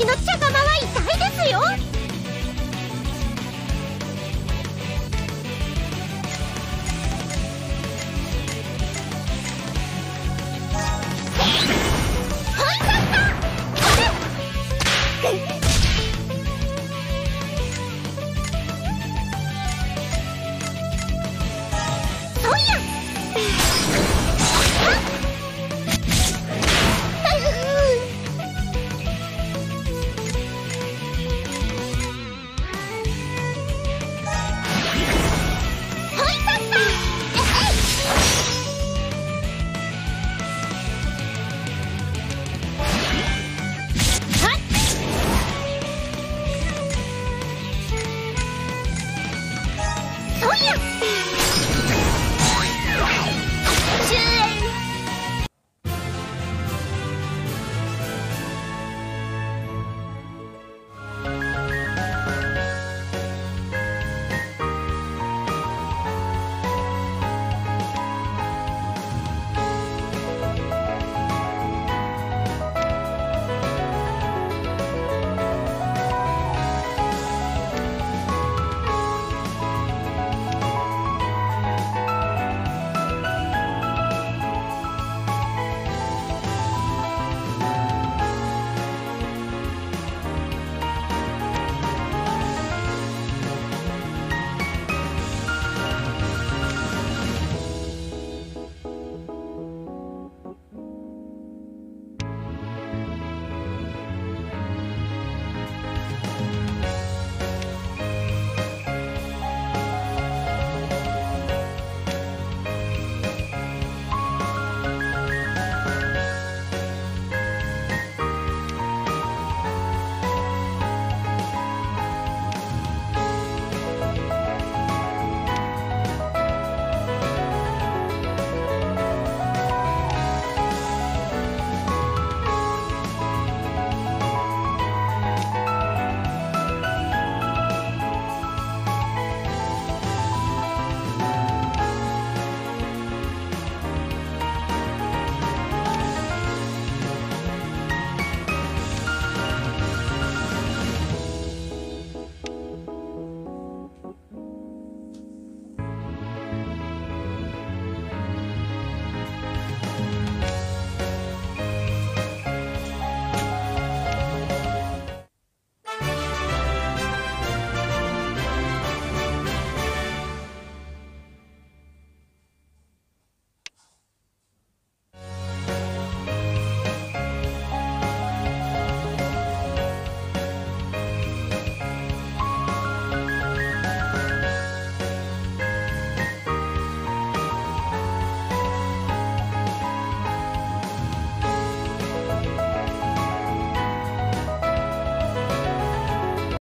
ちの茶釜はい